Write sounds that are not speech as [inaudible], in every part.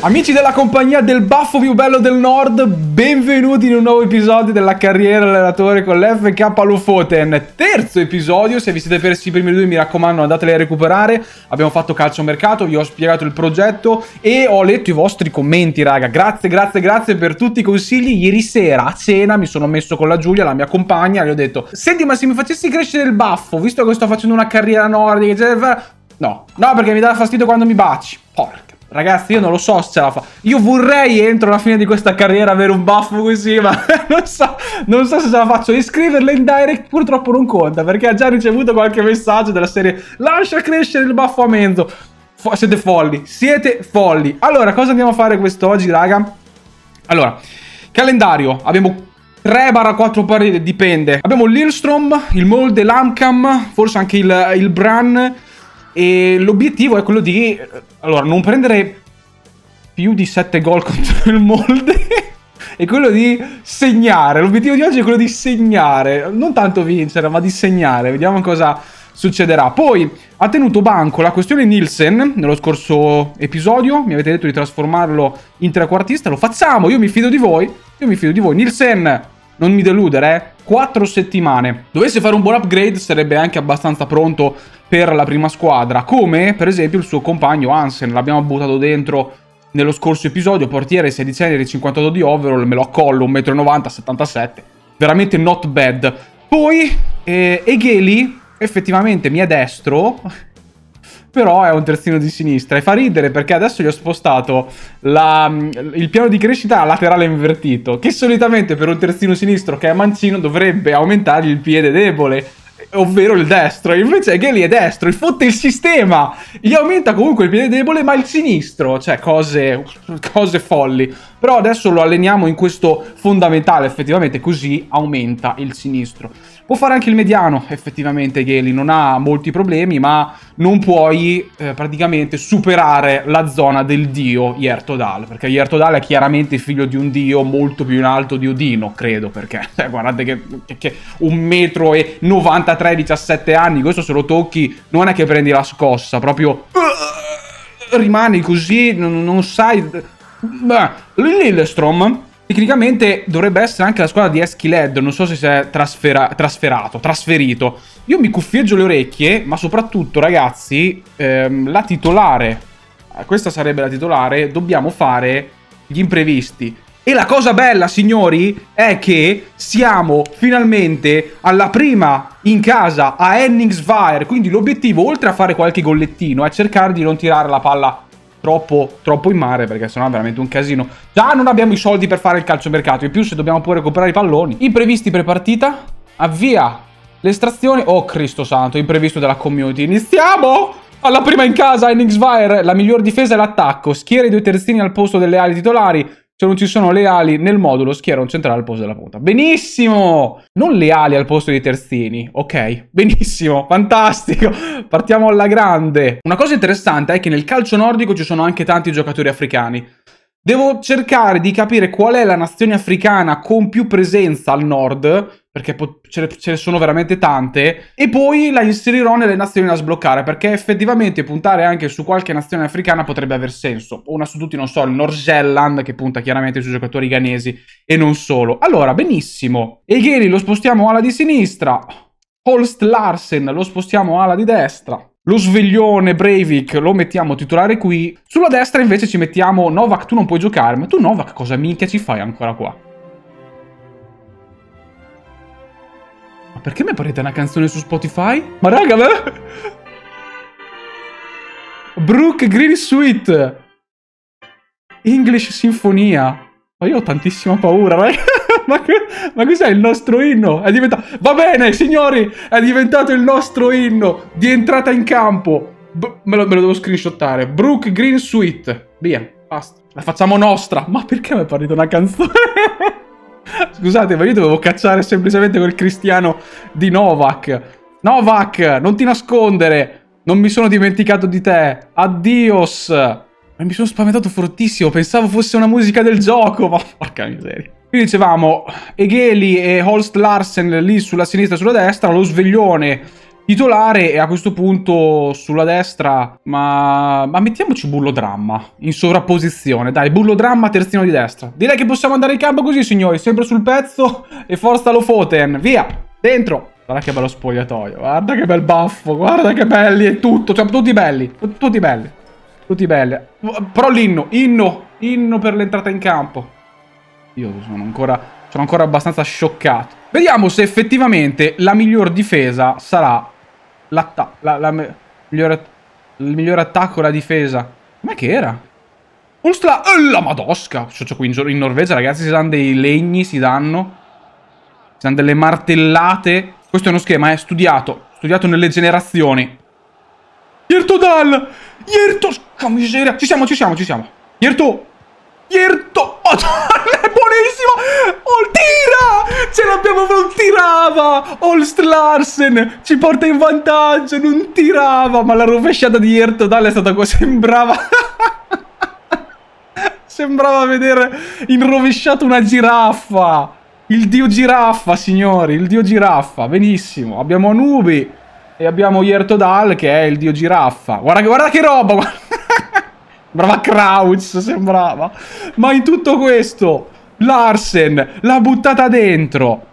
Amici della compagnia del baffo più bello del nord, benvenuti in un nuovo episodio della carriera allenatore con l'FK Lofoten. Terzo episodio, se vi siete persi i primi due mi raccomando andateli a recuperare. Abbiamo fatto calcio mercato, vi ho spiegato il progetto e ho letto i vostri commenti raga. Grazie, grazie, grazie per tutti i consigli. Ieri sera a cena mi sono messo con la Giulia, la mia compagna, e gli ho detto Senti ma se mi facessi crescere il baffo, visto che sto facendo una carriera nordica. No, no perché mi dà fastidio quando mi baci. Porca. Ragazzi, io non lo so se ce la fa. Io vorrei entro la fine di questa carriera avere un baffo così, ma [laughs] non so, non so se ce la faccio. Iscriverla in direct purtroppo non conta, perché ha già ricevuto qualche messaggio della serie Lascia crescere il baffo a mezzo. Fo siete folli, siete folli. Allora, cosa andiamo a fare quest'oggi, raga? Allora, calendario. Abbiamo 3-4 partite, dipende. Abbiamo l'Ilstrom, il Molde, l'Amcam, forse anche il, il Bran e l'obiettivo è quello di... Allora, non prendere più di 7 gol [laughs] contro il Molde è quello di segnare. L'obiettivo di oggi è quello di segnare. Non tanto vincere, ma di segnare. Vediamo cosa succederà. Poi ha tenuto banco la questione Nielsen nello scorso episodio. Mi avete detto di trasformarlo in trequartista. Lo facciamo. Io mi fido di voi. Io mi fido di voi. Nielsen, non mi deludere, eh. 4 settimane. Dovesse fare un buon upgrade sarebbe anche abbastanza pronto per la prima squadra, come per esempio il suo compagno Hansen, l'abbiamo buttato dentro nello scorso episodio, portiere sedicenne 58 di overall, me lo accollo 1,90 m, 77, veramente not bad. Poi eh, Egheli effettivamente mi è destro, però è un terzino di sinistra. E fa ridere perché adesso gli ho spostato la, il piano di crescita a laterale invertito, che solitamente per un terzino sinistro che è mancino dovrebbe aumentargli il piede debole ovvero il destro. Invece Gheli è destro, il fotte il sistema. Gli aumenta comunque il piede debole, ma il sinistro. Cioè, cose, cose folli. Però adesso lo alleniamo in questo fondamentale, effettivamente, così aumenta il sinistro. Può fare anche il mediano, effettivamente, Gheli. Non ha molti problemi, ma non puoi eh, praticamente superare la zona del dio Yertodal. Perché Yertodal è chiaramente figlio di un dio molto più in alto di Odino, credo. Perché, eh, [laughs] guardate che, che, che un metro e 93, 17 anni, questo se lo tocchi non è che prendi la scossa, proprio... [laughs] Rimani così, non, non sai... Beh, Lillestrom Tecnicamente dovrebbe essere anche la squadra di Eschiled, non so se si è trasfera trasferato, trasferito. Io mi cuffieggio le orecchie, ma soprattutto, ragazzi, ehm, la titolare, eh, questa sarebbe la titolare, dobbiamo fare gli imprevisti. E la cosa bella, signori, è che siamo finalmente alla prima in casa a Enningsfire, quindi l'obiettivo, oltre a fare qualche gollettino, è cercare di non tirare la palla troppo, troppo in mare perché sennò è veramente un casino. Già non abbiamo i soldi per fare il calciomercato, in più se dobbiamo pure recuperare i palloni. Imprevisti pre-partita, avvia l'estrazione. Oh Cristo santo, imprevisto della community. Iniziamo! Alla prima in casa, Enixvire, la miglior difesa è l'attacco. Schiera i due terzini al posto delle ali titolari. Se non ci sono le ali nel modulo, schiera un centrale al posto della punta. Benissimo! Non le ali al posto dei terzini, ok? Benissimo, fantastico! Partiamo alla grande. Una cosa interessante è che nel calcio nordico ci sono anche tanti giocatori africani. Devo cercare di capire qual è la nazione africana con più presenza al nord, perché ce ne sono veramente tante, e poi la inserirò nelle nazioni da sbloccare, perché effettivamente puntare anche su qualche nazione africana potrebbe aver senso. Una su tutti, non so, il Norgelland, che punta chiaramente sui giocatori ghanesi, e non solo. Allora, benissimo. Egeli lo spostiamo ala di sinistra, Holst Larsen lo spostiamo ala di destra, lo sveglione Breivik lo mettiamo titolare qui. Sulla destra invece ci mettiamo Novak, tu non puoi giocare. Ma tu Novak cosa minchia ci fai ancora qua? Perché mi apparite una canzone su Spotify? Ma raga, beh... Brooke Green Suite. English Sinfonia. Ma io ho tantissima paura, raga. ma, [laughs] ma cos'è il nostro inno? È diventato... Va bene, signori, è diventato il nostro inno di entrata in campo. B me, lo, me, lo, devo screenshottare. Brook Green Suite. Via, basta. La facciamo nostra. Ma perché mi è partita una canzone? [laughs] Scusate, ma io dovevo cacciare semplicemente quel cristiano di Novak. Novak, non ti nascondere. Non mi sono dimenticato di te. Addios. Ma mi sono spaventato fortissimo. Pensavo fosse una musica del gioco. Ma porca miseria. Qui dicevamo Egheli e Holst Larsen lì sulla sinistra e sulla destra, lo sveglione titolare e a questo punto sulla destra, ma, ma mettiamoci Bullo Dramma in sovrapposizione. Dai, Bullo Dramma, terzino di destra. Direi che possiamo andare in campo così, signori, sempre sul pezzo e forza lo Foten. Via, dentro. Guarda che bello spogliatoio, guarda che bel baffo, guarda che belli e tutto, cioè tutti belli, tutti belli, tutti belli. Però l'inno, inno, inno per l'entrata in campo. Io sono ancora, sono ancora abbastanza scioccato. Vediamo se effettivamente la miglior difesa sarà. La, la, la miglior, il miglior attacco la difesa. Com'è che era? Ulstra... Oh, la madosca! Cioè, qui in, Norvegia, ragazzi, si danno dei legni, si danno... Si danno delle martellate. Questo è uno schema, è studiato. Studiato nelle generazioni. Yerto Dal! Yerto... Miseria! Ci siamo, ci siamo, ci siamo. Yerto... Yerto... Madonna, è buonissimo! Oh, tira! Ce l'abbiamo, non tirava! Holst Larsen ci porta in vantaggio, non tirava, ma la rovesciata di Yerto Dal è stata così... Sembrava... [laughs] Sembrava vedere in rovesciato una giraffa. Il dio giraffa, signori, il dio giraffa. Benissimo. Abbiamo Nubi e abbiamo Yerto Dal che è il dio giraffa. Guarda, guarda che roba! Brava Crouch, sembrava. Ma in tutto questo, Larsen l'ha buttata dentro.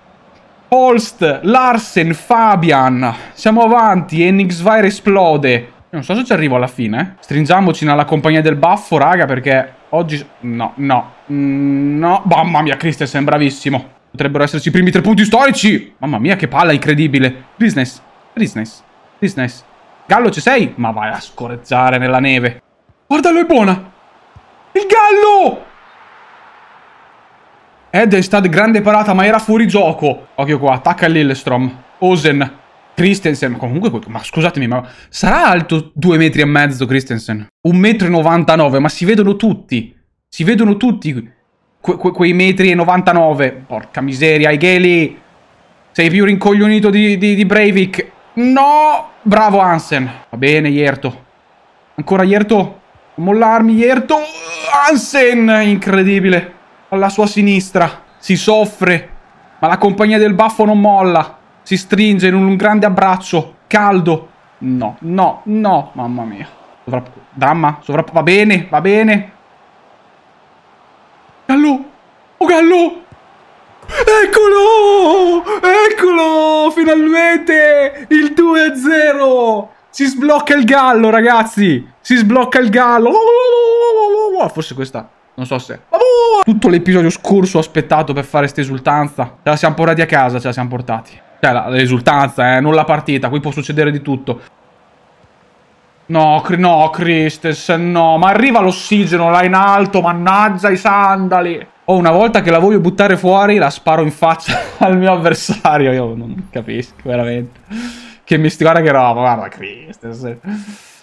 Holst, Larsen, Fabian. Siamo avanti, Enixvire esplode. Non so se ci arrivo alla fine. Stringiamoci nella compagnia del baffo, raga, perché oggi... No, no, mm, no. Mamma mia, Christensen, bravissimo. Potrebbero esserci i primi tre punti storici. Mamma mia, che palla incredibile. Business, business, business. Gallo, ci sei? Ma vai a scorreggiare nella neve. Guardalo, è buona! Il gallo! Edelstad, grande parata, ma era fuori gioco. Occhio qua, attacca Lillestrom. Osen. Christensen, comunque, ma scusatemi, ma sarà alto 2 metri e mezzo Christensen? 1,99 m, ma si vedono tutti. Si vedono tutti que que quei metri e 99. Porca miseria, Igeli. Sei più rincoglionito di, di, di Breivik. No! Bravo Hansen. Va bene, Yerto. Ancora Yerto. Mollarmi, Yerto. Hansen, incredibile. Alla sua sinistra. Si soffre. Ma la compagnia del baffo non molla. Si stringe in un grande abbraccio. Caldo. No, no, no. Mamma mia. Sovra... Dramma. Sovra... Va bene, va bene. Gallo. Oh, Gallo. Eccolo! Eccolo! Finalmente! Il 2-0! Si sblocca il gallo, ragazzi! Si sblocca il gallo! Forse questa... Non so se... Tutto l'episodio scorso ho aspettato per fare questa esultanza. Ce la siamo portati a casa, ce la siamo portati. Cioè, l'esultanza, eh, non la partita. Qui può succedere di tutto. No, no, Christensen, no. Ma arriva l'ossigeno là in alto, mannaggia i sandali. Oh, una volta che la voglio buttare fuori, la sparo in faccia [laughs] al mio avversario. Io non capisco, veramente. Che mi guarda che roba, guarda Christensen.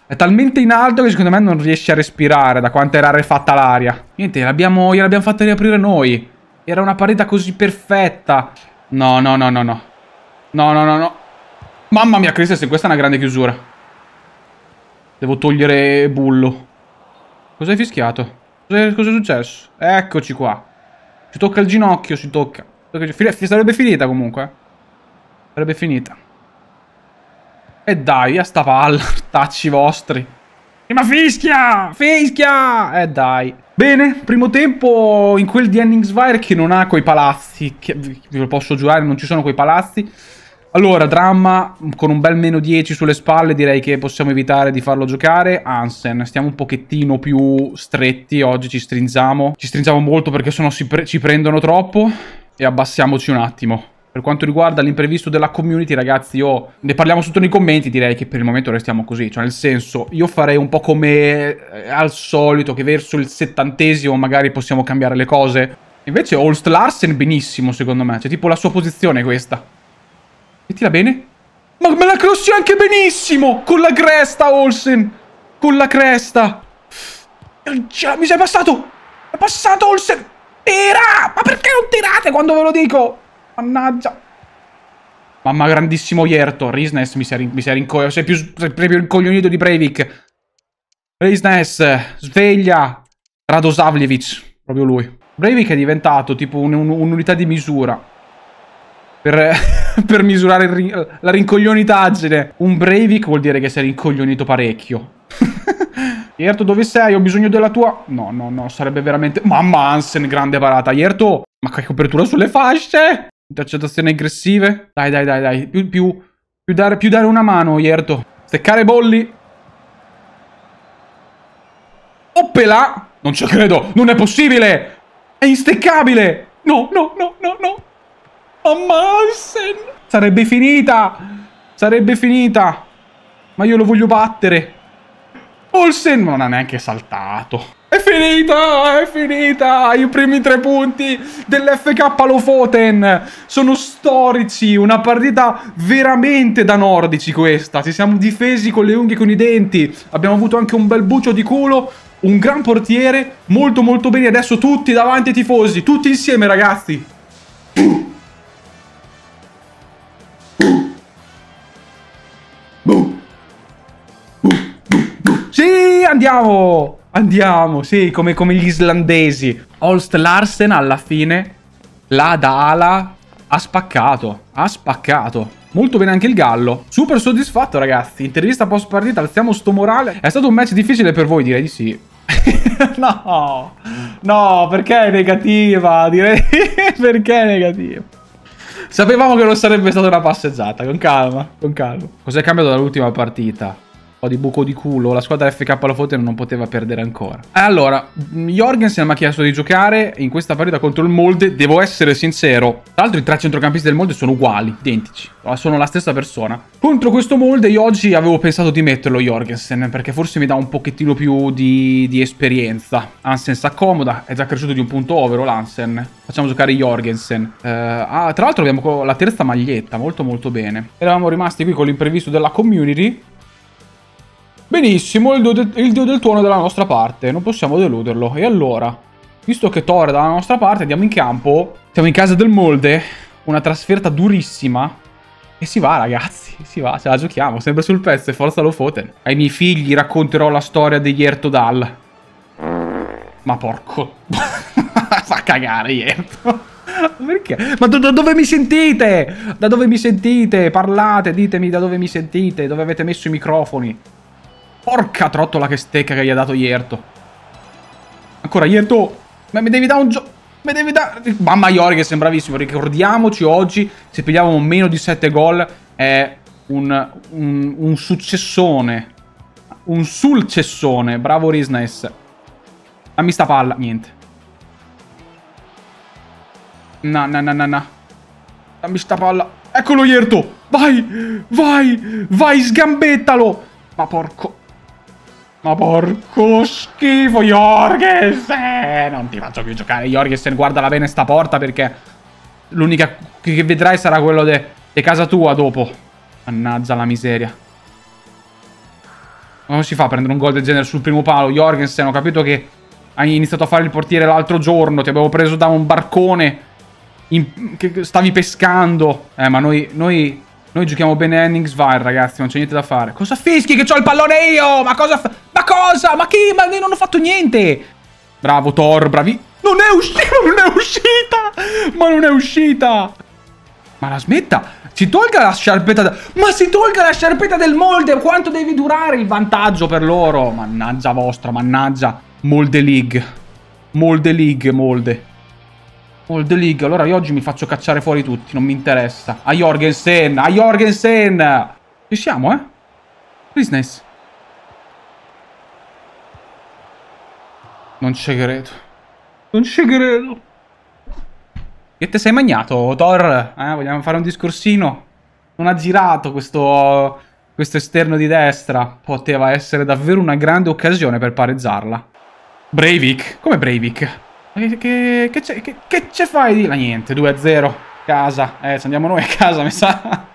È talmente in alto che secondo me non riesce a respirare da quanto era refatta l'aria. Niente, l'abbiamo fatta riaprire noi. Era una parete così perfetta. No, no, no, no, no. No, no, no, no. Mamma mia, Christensen, questa è una grande chiusura. Devo togliere Bullo. Cosa hai fischiato? Cosa è successo? Eccoci qua. Si tocca il ginocchio, si tocca. Sarebbe finita comunque. Eh. Sarebbe finita. E dai, a sta palla. [laughs] Tacci vostri. Ma fischia! Fischia! E dai. Bene, primo tempo in quel di Enningsvire che non ha quei palazzi. Che, vi lo posso giurare, non ci sono quei palazzi. Allora, dramma con un bel meno 10 sulle spalle, direi che possiamo evitare di farlo giocare. Hansen, stiamo un pochettino più stretti, oggi ci stringiamo. Ci stringiamo molto perché sennò pre ci prendono troppo. E abbassiamoci un attimo. Per quanto riguarda l'imprevisto della community, ragazzi, io ne parliamo sotto nei commenti, direi che per il momento restiamo così. Cioè, nel senso, io farei un po' come eh, al solito, che verso il settantesimo magari possiamo cambiare le cose. Invece Holst Larsen benissimo, secondo me. Cioè, tipo la sua posizione è questa. Mettila bene. Ma me la crossi anche benissimo! Con la cresta, Olsen! Con la cresta! Mi sei passato! È passato, Olsen! Tira! Ma perché non tirate quando ve lo dico? Mannaggia! Mamma, grandissimo Yerto. Risnes mi sei, mi rincoglionito. Sei più, sei più rincoglionito di Breivik. Risnes, sveglia! Radosavljevic. Proprio lui. Breivik è diventato tipo un'unità un, un di misura. per, [laughs] per misurare la rincoglionitaggine. Un Breivik vuol dire che sei rincoglionito parecchio. [laughs] Ierto, dove sei? Ho bisogno della tua... No, no, no, sarebbe veramente... Mamma Hansen, grande parata. Ierto, ma che copertura sulle fasce! Intercettazioni aggressive. Dai, dai, dai, dai. Più, più, più, dare, più dare una mano, Ierto. Steccare bolli. Oppela! Non ci credo, non è possibile! È insteccabile! No, no, no, no, no! Ammalsen! Sarebbe finita! Sarebbe finita! Ma io lo voglio battere! Olsen non ha neanche saltato. È finita, è finita! I primi tre punti dell'FK Lofoten sono storici, una partita veramente da nordici questa. Ci siamo difesi con le unghie e con i denti, abbiamo avuto anche un bel bucio di culo, un gran portiere, molto molto bene. Adesso tutti davanti ai tifosi, tutti insieme ragazzi. Sì, andiamo! Andiamo, sì, come, come gli islandesi. Holst Larsen alla fine, la da ala, ha spaccato. Ha spaccato. Molto bene anche il Gallo. Super soddisfatto, ragazzi. Intervista post partita, alziamo sto morale. È stato un match difficile per voi, direi di sì. [laughs] no, no, perché è negativa? Direi [laughs] perché è negativa. Sapevamo che non sarebbe stata una passeggiata, con calma, con calma. Cos'è cambiato dall'ultima partita? Po' di buco di culo, la squadra FK Lofoten non poteva perdere ancora. Allora, Jorgensen mi ha chiesto di giocare in questa partita contro il Molde, devo essere sincero. Tra l'altro i tre centrocampisti del Molde sono uguali, identici, sono la stessa persona. Contro questo Molde io oggi avevo pensato di metterlo Jorgensen, perché forse mi dà un pochettino più di, di esperienza. Hansen si accomoda, è già cresciuto di un punto overo l'Hansen. Facciamo giocare Jorgensen. Uh, ah, tra l'altro abbiamo la terza maglietta, molto molto bene. Eravamo rimasti qui con l'imprevisto della community, Benissimo, il dio, de il dio, del tuono dalla nostra parte, non possiamo deluderlo. E allora, visto che Thor è dalla nostra parte, andiamo in campo. Siamo in casa del molde, una trasferta durissima. E si va, ragazzi, si va, ce la giochiamo, sempre sul pezzo e forza lo foten. Ai miei figli racconterò la storia degli Ertodal. Ma porco... [laughs] Fa cagare, Erto. Perché? Ma da, dove mi sentite? Da dove mi sentite? Parlate, ditemi da dove mi sentite, dove avete messo i microfoni. Porca trottola che stecca che gli ha dato Ierto. Ancora Ierto. Ma mi devi dare un gioco. Mi devi dare... Mamma Jorge, bravissimo. Ricordiamoci oggi, se pigliavamo meno di 7 gol, è un, un, un successone. Un successone. Bravo Risnes. Dammi sta palla. Niente. No, no, no, no, no. Dammi sta palla. Eccolo Ierto. Vai. Vai. Vai, sgambettalo. Ma porco... Ma porco schifo, Jorgensen! Non ti faccio più giocare, Jorgensen. Guardala bene sta porta perché l'unica che vedrai sarà quello di casa tua dopo. Mannaggia la miseria. Come si fa a prendere un gol del genere sul primo palo? Jorgensen, ho capito che hai iniziato a fare il portiere l'altro giorno. Ti avevo preso da un barcone in, che stavi pescando. Eh, ma noi, noi noi giochiamo bene Enningsvile, ragazzi, non c'è niente da fare. Cosa fischi che ho il pallone io? Ma cosa Ma cosa? Ma chi? Ma io non ho fatto niente! Bravo Thor, bravi... Non è uscita, [laughs] non è uscita! Ma non è uscita! Ma la smetta! Si tolga la sciarpetta... Da... Ma si tolga la sciarpetta del molde! Quanto deve durare il vantaggio per loro? Mannaggia vostra, mannaggia. Molde League. Molde League, molde. The League. Allora io oggi mi faccio cacciare fuori tutti, non mi interessa. A Jorgensen, a Jorgensen! Ci siamo, eh? Business. Non ci credo. Non ci credo. Che te sei magnato, Thor? Eh, vogliamo fare un discorsino? Non ha girato questo, questo esterno di destra. Poteva essere davvero una grande occasione per pareggiarla. Breivik? Come Breivik? Che, che, che, che, ce fai di là? Niente, 2-0. Casa. Eh, se andiamo noi a casa, mi sa.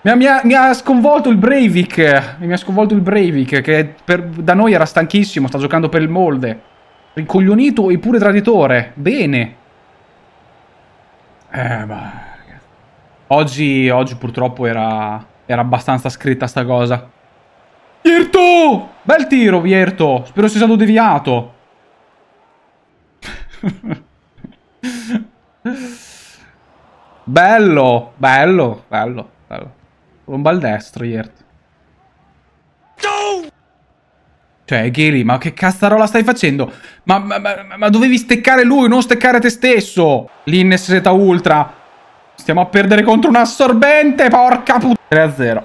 Mi ha, mi, ha, mi ha, sconvolto il Breivik. Mi ha sconvolto il Breivik. Che per, da noi era stanchissimo. Sta giocando per il molde. Ricoglionito e pure traditore. Bene. Eh, ma... Oggi, oggi purtroppo era, era abbastanza scritta sta cosa. Vierto! Bel tiro, Vierto. Spero sia stato deviato. [laughs] Bello, bello, bello, bello. Un bal destro, Yert. Cioè, Gheli, ma che cazzarola stai facendo? Ma, ma, ma, ma, dovevi steccare lui, non steccare te stesso. L'Innes Zeta Ultra. Stiamo a perdere contro un assorbente, porca puttana. 3-0.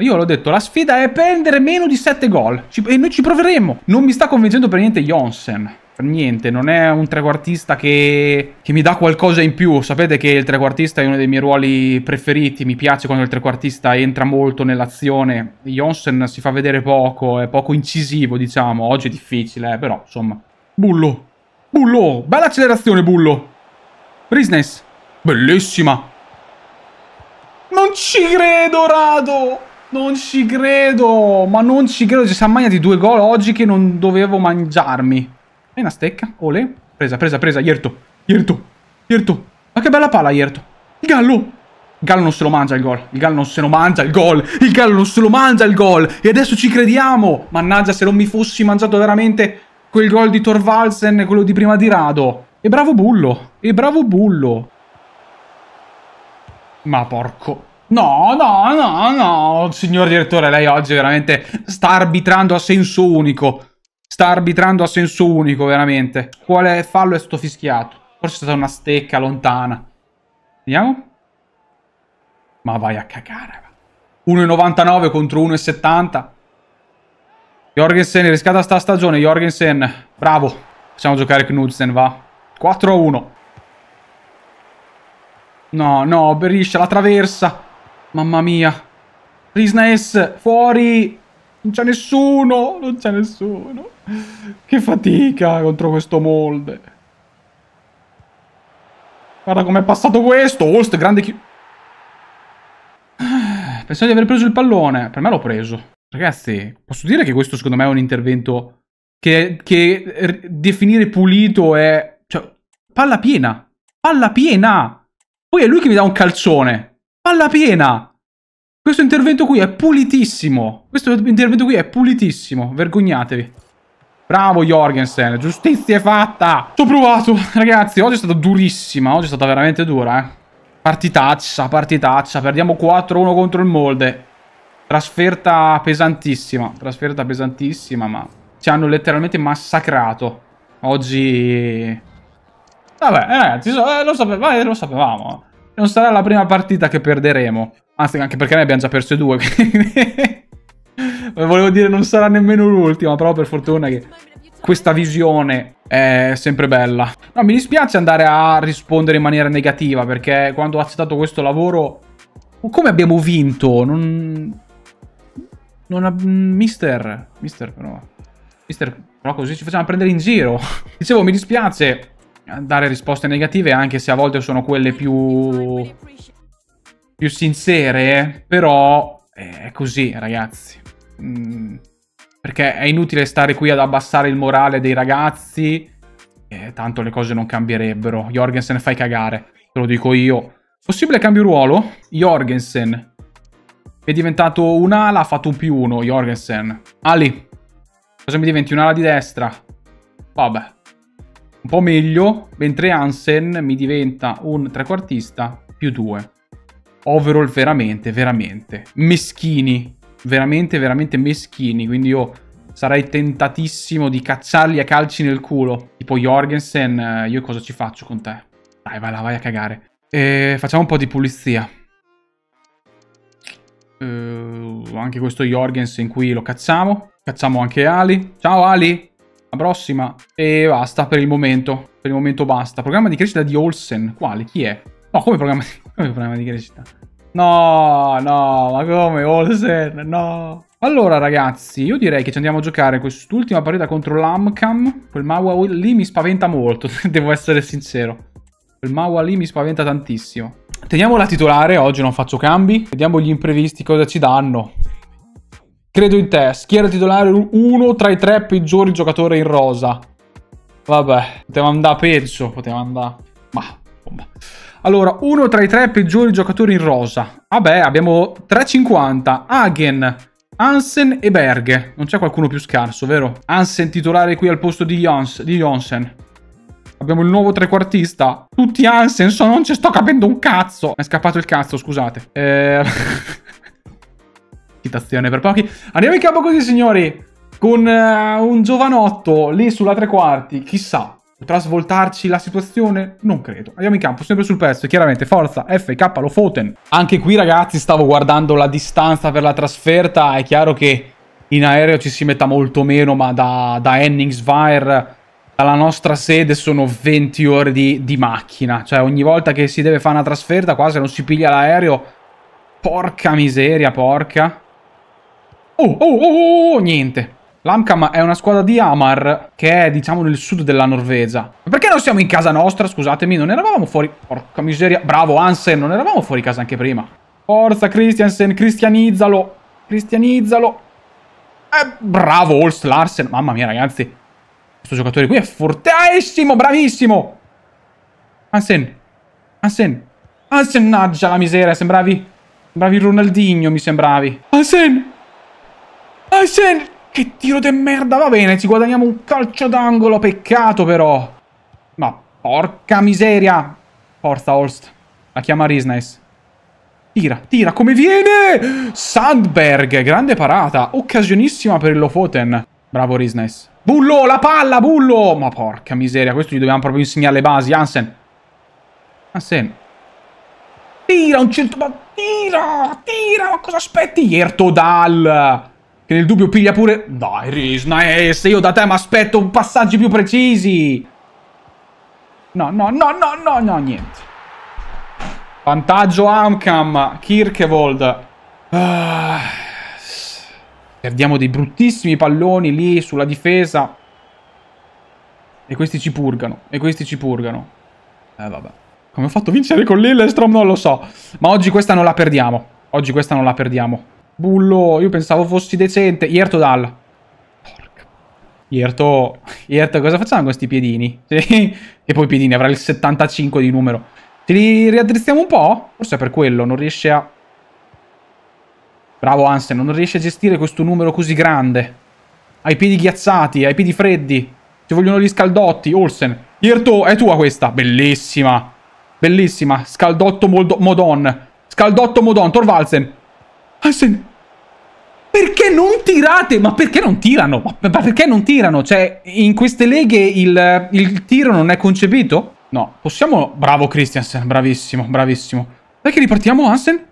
3-0, ragazzi. Io l'ho detto, la sfida è prendere meno di 7 gol. e noi ci proveremo. Non mi sta convincendo per niente Jonsen per niente, non è un trequartista che, che mi dà qualcosa in più. Sapete che il trequartista è uno dei miei ruoli preferiti, mi piace quando il trequartista entra molto nell'azione. Jonsen si fa vedere poco, è poco incisivo, diciamo. Oggi è difficile, eh, però, insomma. Bullo, Bullo, bella accelerazione, Bullo. Business, bellissima. Non ci credo, Rado. Non ci credo, ma non ci credo. Ci siamo mangiati due gol oggi che non dovevo mangiarmi. E una stecca. Ole. Presa, presa, presa. Ierto. Ierto. Ierto. Ma che bella palla, Ierto. Il gallo. Il gallo non se lo mangia il gol. Il gallo non se lo mangia il gol. Il gallo non se lo mangia il gol. E adesso ci crediamo. Mannaggia, se non mi fossi mangiato veramente quel gol di Thorvaldsen quello di prima di Rado. E bravo Bullo. E bravo Bullo. Ma porco. No, no, no, no. Signor direttore, lei oggi veramente sta arbitrando a senso unico. Sta arbitrando a senso unico, veramente. Quale fallo è stato fischiato? Forse è stata una stecca lontana. Vediamo. Ma vai a cagare. 1,99 contro 1,70. Jorgensen riscata sta stagione. Jorgensen, bravo. Facciamo giocare Knudsen, va. 4-1. No, no, Beriscia la traversa. Mamma mia. Risnes, fuori. Non c'è nessuno, non c'è nessuno. Che fatica contro questo molde. Guarda com'è passato questo. Holst, grande chi... Pensavo di aver preso il pallone. Per me l'ho preso. Ragazzi, posso dire che questo secondo me è un intervento che, che definire pulito è... Cioè, palla piena. Palla piena. Poi è lui che mi dà un calzone. Palla piena. Questo intervento qui è pulitissimo. Questo intervento qui è pulitissimo. Vergognatevi. Bravo Jorgensen, giustizia è fatta. Ci ho provato, [laughs] ragazzi. Oggi è stata durissima. Oggi è stata veramente dura, eh. Partitaccia, partitaccia. Perdiamo 4-1 contro il Molde. Trasferta pesantissima. Trasferta pesantissima, ma ci hanno letteralmente massacrato. Oggi... Vabbè, eh, ragazzi, eh, lo, sapevamo, eh, lo sapevamo. Non sarà la prima partita che perderemo. Anzi, anche perché noi abbiamo già perso due. [laughs] Volevo dire non sarà nemmeno l'ultima, però per fortuna che questa visione è sempre bella. No, mi dispiace andare a rispondere in maniera negativa, perché quando ho accettato questo lavoro... Come abbiamo vinto? Non... Non ha... Mister... Mister però... Mister... Però così ci facciamo prendere in giro. [laughs] Dicevo, mi dispiace dare risposte negative, anche se a volte sono quelle più più sincere, però è così, ragazzi. Mm, perché è inutile stare qui ad abbassare il morale dei ragazzi, eh, tanto le cose non cambierebbero. Jorgensen fai cagare, te lo dico io. Possibile cambio ruolo? Jorgensen. È diventato un'ala, ha fatto un più uno, Jorgensen. Ali. Cosa mi diventi? Un'ala di destra. Vabbè. Un po' meglio, mentre Hansen mi diventa un trequartista più due overall veramente, veramente meschini. Veramente, veramente meschini. Quindi io sarei tentatissimo di cacciarli a calci nel culo. Tipo Jorgensen, eh, io cosa ci faccio con te? Dai, vai là, vai a cagare. E facciamo un po' di pulizia. Uh, anche questo Jorgensen qui lo cacciamo. Cacciamo anche Ali. Ciao Ali! Prossima. E basta per il momento. Per il momento basta. Programma di crescita di Olsen. Quale? Chi è? No, come programma di, [laughs] come programma di crescita? No, no, ma come Olsen? No. Allora ragazzi, io direi che ci andiamo a giocare quest'ultima partita contro l'Amcam. Quel Mawa lì mi spaventa molto, [laughs] devo essere sincero. Quel Mawa lì mi spaventa tantissimo. Teniamo la titolare, oggi non faccio cambi. Vediamo gli imprevisti cosa ci danno. Credo in te, schiera titolare uno tra i tre peggiori giocatori in rosa. Vabbè, poteva andare peggio, poteva andare... Ma, bomba. Allora, uno tra i tre peggiori giocatori in rosa. Vabbè, abbiamo 3,50. Hagen, Hansen e Berge. Non c'è qualcuno più scarso, vero? Hansen titolare qui al posto di, Jons, di Jonsen. Abbiamo il nuovo trequartista. Tutti Hansen, so, non ci sto capendo un cazzo. È scappato il cazzo, scusate. Eh... [laughs] Citazione per pochi. Andiamo in campo così, signori. Con uh, un giovanotto lì sulla tre quarti. Chissà, Potrà svoltarci la situazione? Non credo. Andiamo in campo, sempre sul pezzo. chiaramente, forza, FK, lo Foten. Anche qui, ragazzi, stavo guardando la distanza per la trasferta. È chiaro che in aereo ci si metta molto meno, ma da, da Henningsweir, dalla nostra sede, sono 20 ore di, di macchina. Cioè, ogni volta che si deve fare una trasferta, qua se non si piglia l'aereo... Porca miseria, porca. Oh, oh, oh, oh, oh niente. L'Amcam è una squadra di Amar che è, diciamo, nel sud della Norvegia. Ma perché non siamo in casa nostra? Scusatemi, non eravamo fuori... Porca miseria. Bravo, Hansen, non eravamo fuori casa anche prima. Forza, Christiansen, cristianizzalo. Cristianizzalo. Eh, bravo, Holst Larsen. Mamma mia, ragazzi. Questo giocatore qui è fortissimo, bravissimo. Hansen. Hansen. Hansen, naggia la miseria, sembravi... Sembravi Ronaldinho, mi sembravi. Hansen. Hansen. Che tiro de merda, va bene, ci guadagniamo un calcio d'angolo, peccato però. Ma porca miseria. Forza Holst, la chiama Risnes. Tira, tira, come viene? Sandberg, grande parata, occasionissima per il Lofoten. Bravo Risnes. Bullo, la palla, Bullo! Ma porca miseria, questo gli dobbiamo proprio insegnare le basi, Hansen. Hansen. Tira un centro... Ma tira, tira, ma cosa aspetti? Yertodal. Che nel dubbio piglia pure... Dai, Risnaes, io da te mi aspetto passaggi più precisi. No, no, no, no, no, no, niente. Vantaggio Amcam, Kirkevold. Ah. Perdiamo dei bruttissimi palloni lì sulla difesa. E questi ci purgano, e questi ci purgano. Eh, vabbè. Come ho fatto a vincere con Lillestrom non lo so. Ma oggi questa non la perdiamo. Oggi questa non la perdiamo. Bullo, io pensavo fossi decente. Ierto Dal. Porca. Ierto, Ierto, cosa facciamo con questi piedini? Sì. E poi piedini, avrà il 75 di numero. Ce li riaddrizziamo un po'? Forse è per quello, non riesce a... Bravo Hansen, non riesce a gestire questo numero così grande. Ha i piedi ghiacciati, ha i piedi freddi. Ci vogliono gli scaldotti. Olsen. Ierto, è tua questa. Bellissima. Bellissima. Scaldotto Modon. Scaldotto Modon. Torvalsen. Hansen. Perché non tirate? Ma perché non tirano? Ma perché non tirano? Cioè, in queste leghe il, il tiro non è concepito? No, possiamo... Bravo Christiansen, bravissimo, bravissimo. Dai che ripartiamo, Hansen?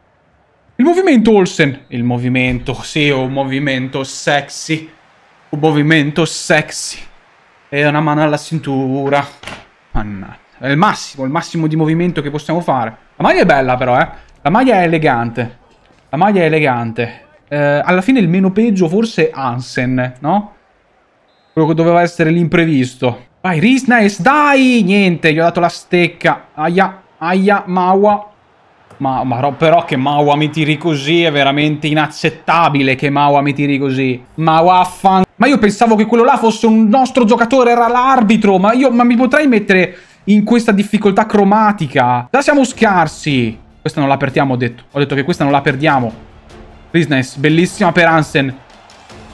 Il movimento, Olsen. Il movimento, sì, un movimento sexy. Un movimento sexy. E una mano alla cintura. Mannaggia. È il massimo, il massimo di movimento che possiamo fare. La maglia è bella però, eh. La maglia è elegante. La maglia è elegante eh, alla fine il meno peggio forse Hansen, no? Quello che doveva essere l'imprevisto. Vai, Risnes, dai! Niente, gli ho dato la stecca. Aia, aia, Maua. Ma, ma però che Maua mi tiri così è veramente inaccettabile che Maua mi tiri così. Ma waffan... Ma io pensavo che quello là fosse un nostro giocatore, era l'arbitro. Ma io ma mi potrei mettere in questa difficoltà cromatica? Da siamo scarsi. Questa non la perdiamo, ho detto. Ho detto che questa non la perdiamo. Business, bellissima per Hansen.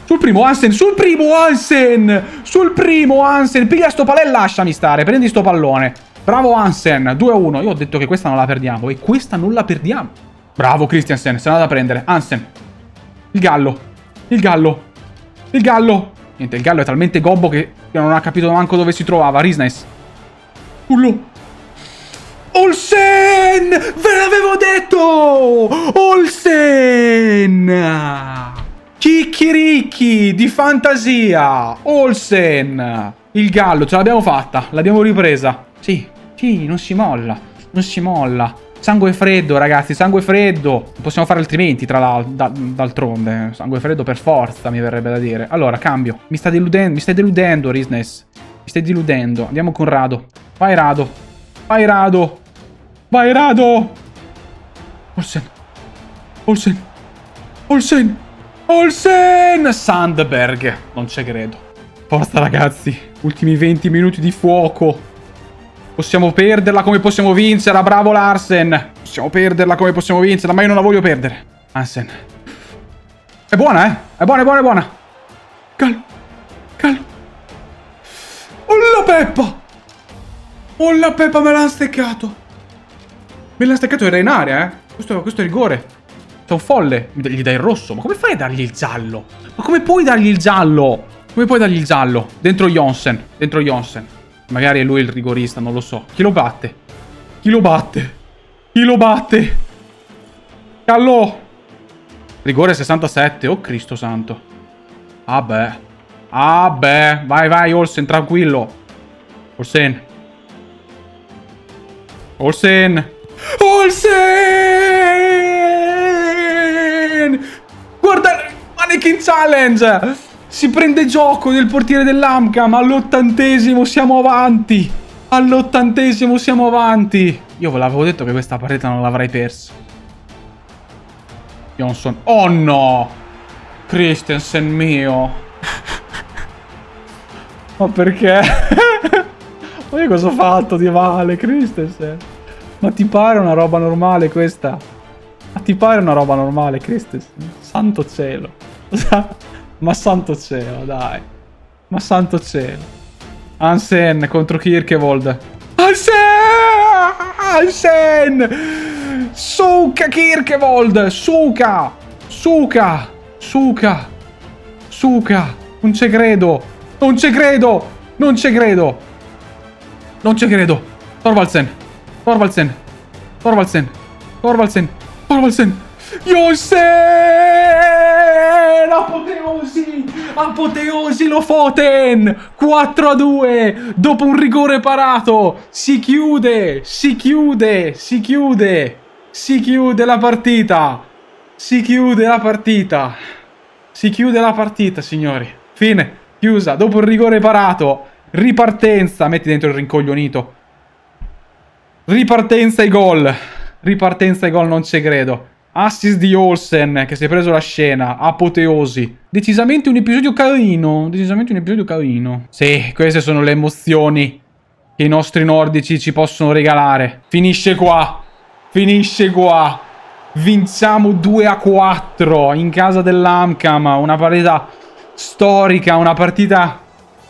Sul primo Hansen, sul primo Hansen! Sul primo Hansen! Piglia sto pallone e lasciami stare, prendi sto pallone. Bravo Hansen, 2-1. Io ho detto che questa non la perdiamo e questa non la perdiamo. Bravo Christiansen, se n'è da prendere. Hansen. Il gallo. Il gallo. Il gallo. Niente, il gallo è talmente gobbo che non ha capito manco dove si trovava. Risnes. Cullo. Olsen! Ve l'avevo detto! Olsen! Chicchiricchi di fantasia! Olsen! Il gallo, ce l'abbiamo fatta, l'abbiamo ripresa. Sì, sì, non si molla, non si molla. Sangue freddo, ragazzi, sangue freddo. Non possiamo fare altrimenti, tra l'altro, d'altronde. Sangue freddo per forza, mi verrebbe da dire. Allora, cambio. Mi sta deludendo, mi stai deludendo, Risnes. Mi stai deludendo. Andiamo con Rado. Vai, Rado. Vai, Rado. Vai, Rado! Olsen. Olsen. Olsen. Olsen! Sandberg. Non ci credo. Forza, ragazzi. Ultimi 20 minuti di fuoco. Possiamo perderla come possiamo vincerla. Bravo Larsen. Possiamo perderla come possiamo vincerla, ma io non la voglio perdere. Hansen. È buona, eh? È buona, è buona, è buona. Calmo. Calmo. Oh la Peppa! Oh la Peppa me l'ha steccato. Me l'ha steccato, era in area, eh. Questo, questo è rigore. Un folle. Gli dai il rosso. Ma come fai a dargli il giallo? Ma come puoi dargli il giallo? Come puoi dargli il giallo? Dentro Jonsen. Dentro Jonsen. Magari è lui il rigorista, non lo so. Chi lo batte? Chi lo batte? Chi lo batte? Callo! Rigore 67. Oh Cristo santo. Ah beh. Ah beh. Vai, vai, Olsen, tranquillo. Olsen. Olsen. Olsen! Guarda, Mannequin Challenge! Si prende gioco del portiere dell'Amcam. All'ottantesimo siamo avanti. All'ottantesimo siamo avanti. Io ve l'avevo detto che questa partita non l'avrei persa. Johnson. Oh no! Christensen mio. Ma perché? [laughs] Ma io cosa ho fatto di male, Christensen? Ma ti pare una roba normale questa? Ma ti pare una roba normale, Christensen? Santo cielo. [laughs] Ma santo cielo, dai. Ma santo cielo. Hansen contro Kirkevold. Hansen! Hansen! Suka Kirkevold! Suka! Suka! Suka! Suka! Non ci credo! Non ci credo! Non ci credo! Non ci credo! Thorvaldsen! Thorvaldsen! Thorvaldsen! Thorvaldsen! Thorvaldsen! Josen! Apoteosi! Apoteosi lo Foten! 4 a 2! Dopo un rigore parato! Si chiude! Si chiude! Si chiude! Si chiude la partita! Si chiude la partita! Si chiude la partita, signori. Fine. Chiusa. Dopo il rigore parato. Ripartenza. Metti dentro il rincoglionito. Ripartenza e gol. Ripartenza e gol, non ci credo. Assist di Olsen che si è preso la scena. Apoteosi. Decisamente un episodio carino. Decisamente un episodio carino. Sì, queste sono le emozioni che i nostri nordici ci possono regalare. Finisce qua. Finisce qua. Vinciamo 2 a 4 in casa dell'Amcam. Una partita storica, una partita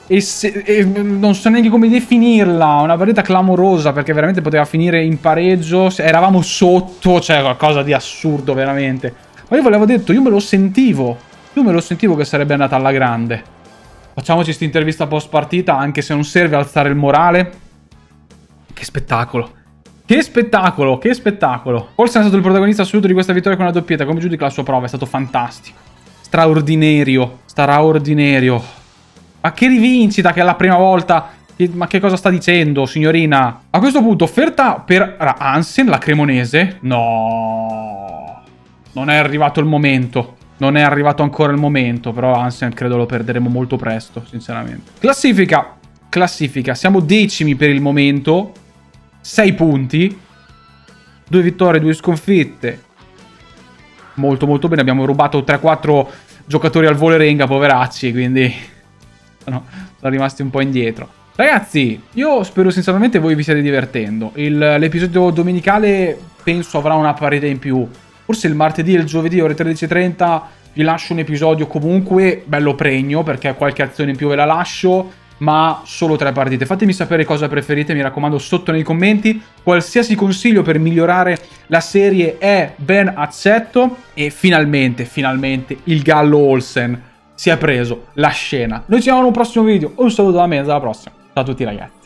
e, se, e, non so neanche come definirla. Una partita clamorosa perché veramente poteva finire in pareggio. Eravamo sotto, cioè qualcosa di assurdo, veramente. Ma io ve l'avevo detto, io me lo sentivo. Io me lo sentivo che sarebbe andata alla grande. Facciamoci questa intervista post partita, anche se non serve alzare il morale. Che spettacolo. Che spettacolo, che spettacolo. Olsen è stato il protagonista assoluto di questa vittoria con la doppietta. Come giudica la sua prova? È stato fantastico. Straordinario. Straordinario. Ma che rivincita che è la prima volta... Ma che cosa sta dicendo, signorina? A questo punto, offerta per Hansen, la cremonese. No. Non è arrivato il momento. Non è arrivato ancora il momento, però Hansen credo lo perderemo molto presto, sinceramente. Classifica. Classifica. Siamo decimi per il momento. 6 punti. Due vittorie, due sconfitte. Molto molto bene. Abbiamo rubato 3-4 giocatori al volo renga, poveracci, quindi sono, sono rimasti un po' indietro. Ragazzi, io spero sinceramente voi vi stiate divertendo. L'episodio domenicale penso avrà una parete in più. Forse il martedì e il giovedì ore 13.30 vi lascio un episodio comunque bello pregno perché qualche azione in più ve la lascio ma solo tre partite. Fatemi sapere cosa preferite, mi raccomando, sotto nei commenti. Qualsiasi consiglio per migliorare la serie è ben accetto. E finalmente, finalmente, il Gallo Olsen si è preso la scena. Noi ci vediamo in un prossimo video. Un saluto da me, alla prossima. Ciao a tutti ragazzi.